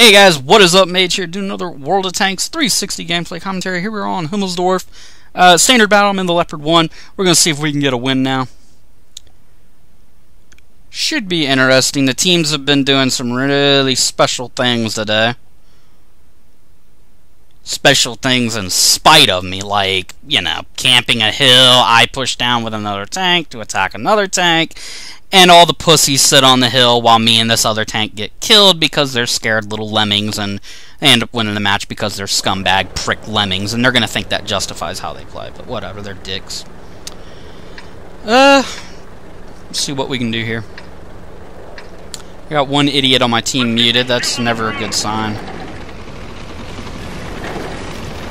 Hey guys, what is up, Mage here, doing another World of Tanks 360 gameplay commentary. Here we're on Himmelsdorf. Uh, standard battle, I'm in the Leopard 1. We're going to see if we can get a win now. Should be interesting. The teams have been doing some really special things today. Special things in spite of me, like, you know, camping a hill, I push down with another tank to attack another tank, and all the pussies sit on the hill while me and this other tank get killed because they're scared little lemmings and end up winning the match because they're scumbag prick lemmings and they're gonna think that justifies how they play, but whatever, they're dicks. Uh see what we can do here. I got one idiot on my team muted, that's never a good sign.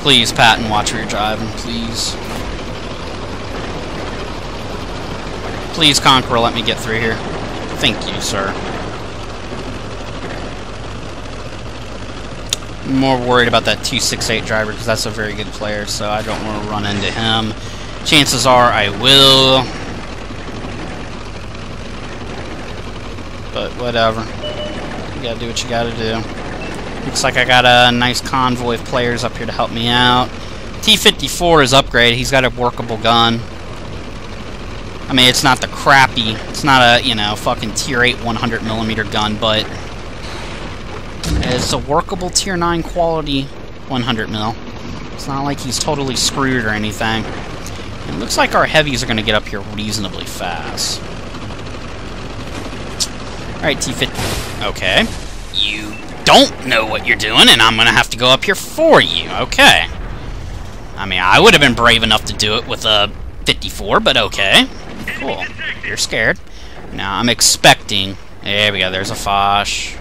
Please, Patton, watch where you're driving, please. Please, Conqueror, let me get through here. Thank you, sir. More worried about that 268 driver because that's a very good player, so I don't want to run into him. Chances are I will. But whatever. You gotta do what you gotta do. Looks like I got a nice convoy of players up here to help me out. T-54 is upgraded. He's got a workable gun. I mean, it's not the crappy, it's not a, you know, fucking tier 8 100 millimeter gun, but it's a workable tier 9 quality 100 mil. It's not like he's totally screwed or anything. It looks like our heavies are going to get up here reasonably fast. Alright, T-50. Okay. You don't know what you're doing, and I'm going to have to go up here for you. Okay. I mean, I would have been brave enough to do it with a 54, but okay. Cool. You're scared. Now I'm expecting... There we go, there's a Foch.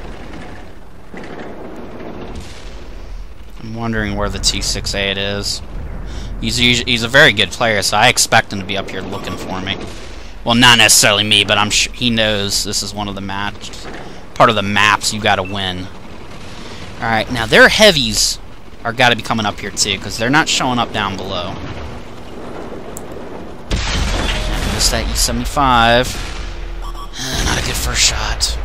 I'm wondering where the T6A is. He's, he's a very good player, so I expect him to be up here looking for me. Well, not necessarily me, but I'm sure he knows this is one of the matches. Part of the maps you gotta win. Alright, now their heavies are gotta be coming up here too, because they're not showing up down below that E75. Uh, not a good first shot.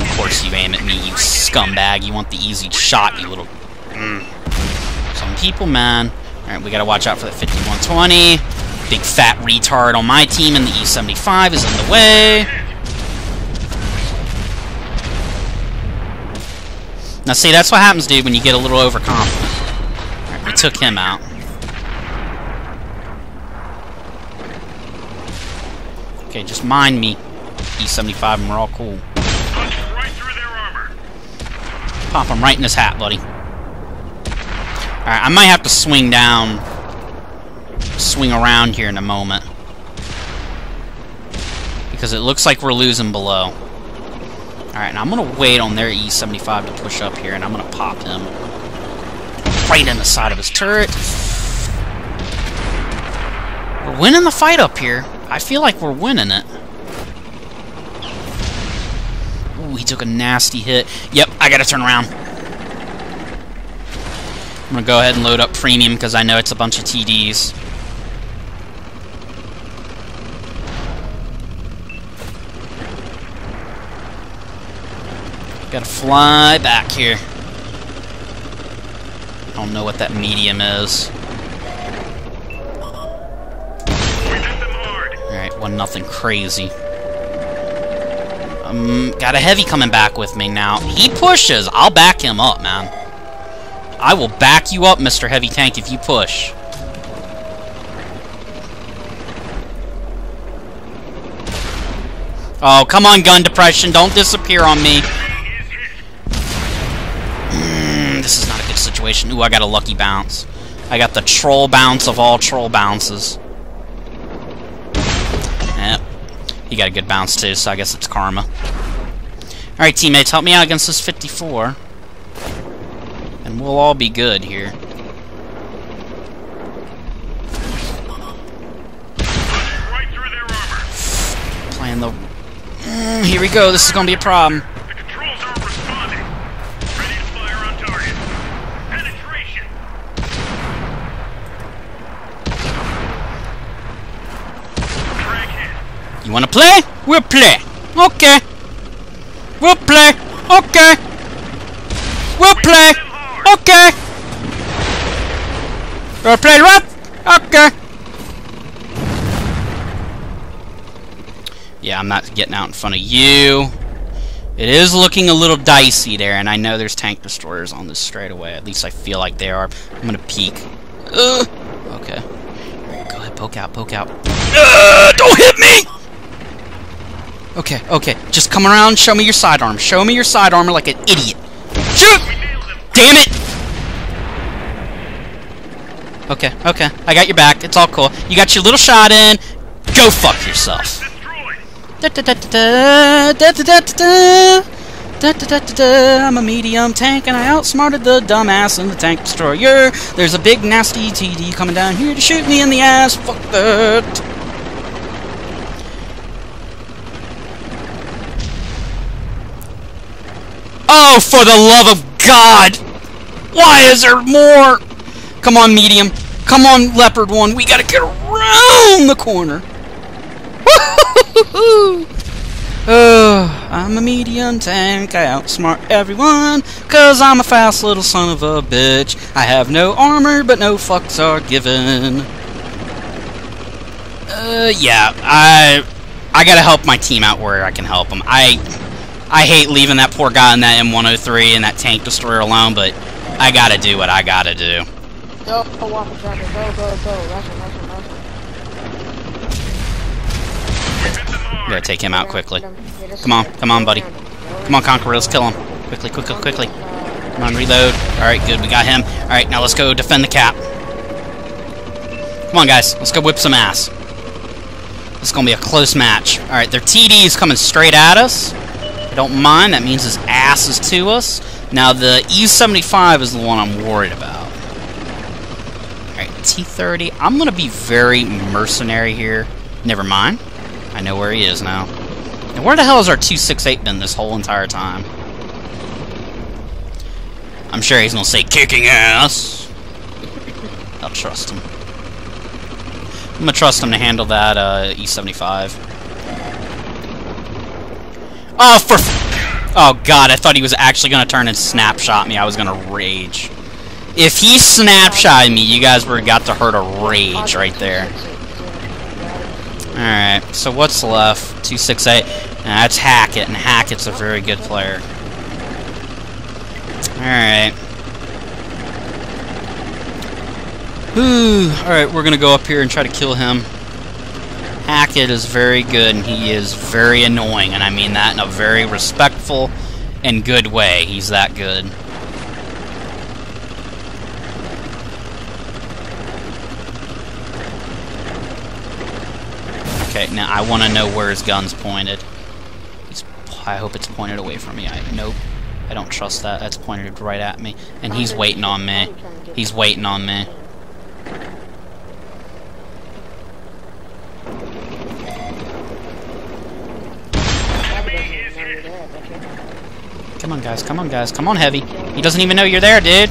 Of course you aim at me, you scumbag. You want the easy shot, you little... Mm. Some people, man. Alright, we gotta watch out for the 5120. Big fat retard on my team and the E75 is in the way. Now see, that's what happens, dude, when you get a little overconfident. Alright, we took him out. Okay, just mind me, E75, and we're all cool. Pop him right in his hat, buddy. Alright, I might have to swing down, swing around here in a moment. Because it looks like we're losing below. Alright, now I'm going to wait on their E75 to push up here, and I'm going to pop him right in the side of his turret. We're winning the fight up here. I feel like we're winning it. Ooh, he took a nasty hit. Yep, I gotta turn around. I'm gonna go ahead and load up premium because I know it's a bunch of TDs. Gotta fly back here. I don't know what that medium is. One nothing crazy. Um, got a heavy coming back with me now. He pushes. I'll back him up, man. I will back you up, Mr. Heavy Tank, if you push. Oh, come on, gun depression. Don't disappear on me. Mm, this is not a good situation. Ooh, I got a lucky bounce. I got the troll bounce of all troll bounces. He got a good bounce too, so I guess it's karma. Alright, teammates, help me out against this 54. And we'll all be good here. Playing the... Mm, here we go, this is gonna be a problem. You wanna play? We'll play. Okay. We'll play. Okay. We'll play. Okay. We'll play rough. Okay. Yeah, I'm not getting out in front of you. It is looking a little dicey there, and I know there's tank destroyers on this straightaway. At least I feel like they are. I'm gonna peek. Uh, okay. Go ahead, poke out, poke out. Uh, don't hit me! Okay, okay. Just come around, show me your sidearm. Show me your sidearm, like an idiot. Shoot! Damn it! Okay, okay. I got your back. It's all cool. You got your little shot in. Go fuck yourself. I'm a medium tank and I outsmarted the dumbass in the tank destroyer. There's a big nasty TD coming down here to shoot me in the ass. Fuck that. Oh, for the love of God! Why is there more? Come on, medium. Come on, leopard one. We gotta get around the corner. oh, I'm a medium tank. I outsmart everyone. Cause I'm a fast little son of a bitch. I have no armor, but no fucks are given. Uh, yeah, I... I gotta help my team out where I can help them. I... I hate leaving that poor guy in that M103 and that tank destroyer alone, but I gotta do what I gotta do. Go, go, walk the tracker. Go, go. Gotta take him out quickly. Come on, come on, buddy. Come on, Conqueror, let's kill him. Quickly, quickly, quickly. Come on, reload. Alright, good, we got him. Alright, now let's go defend the cap. Come on, guys, let's go whip some ass. This is gonna be a close match. Alright, their TD is coming straight at us. I don't mind, that means his ass is to us. Now, the E-75 is the one I'm worried about. Alright, T-30. I'm gonna be very mercenary here. Never mind. I know where he is now. And where the hell has our 268 been this whole entire time? I'm sure he's gonna say kicking ass. I'll trust him. I'm gonna trust him to handle that uh, E75. Oh, for Oh god, I thought he was actually gonna turn and snapshot me. I was gonna rage. If he snapshot me, you guys were got to hurt a rage right there. Alright, so what's left? 268. That's Hackett, and Hackett's a very good player. Alright. Alright, we're gonna go up here and try to kill him. Hackett is very good, and he is very annoying, and I mean that in a very respectful and good way. He's that good. Okay, now I want to know where his gun's pointed. He's, I hope it's pointed away from me. I Nope. I don't trust that. That's pointed right at me. And he's waiting on me. He's waiting on me. Come on, guys. Come on, guys. Come on, Heavy. He doesn't even know you're there, dude.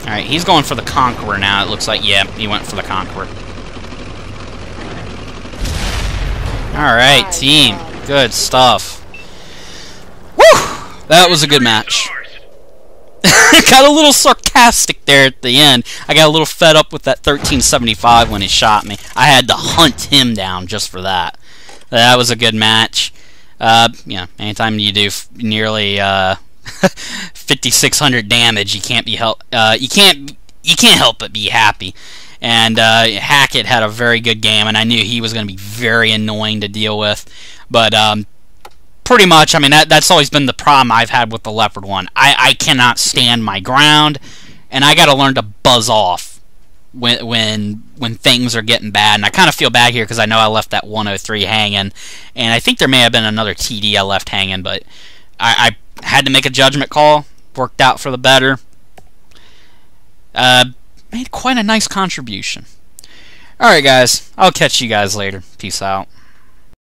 Alright, he's going for the Conqueror now. It looks like, yeah, he went for the Conqueror. Alright, team. Good stuff. Woo! That was a good match. got a little sarcastic there at the end. I got a little fed up with that 1375 when he shot me. I had to hunt him down just for that. That was a good match. Uh, you know, anytime you do nearly uh, 5600 damage, you can't be help. Uh, you can't you can't help but be happy. And uh, Hackett had a very good game, and I knew he was going to be very annoying to deal with. But um, pretty much, I mean, that, that's always been the problem I've had with the Leopard one. I, I cannot stand my ground, and I got to learn to buzz off when when when things are getting bad. And I kind of feel bad here because I know I left that 103 hanging, and I think there may have been another TD I left hanging, but I, I had to make a judgment call. Worked out for the better. Uh, made quite a nice contribution. Alright, guys. I'll catch you guys later. Peace out.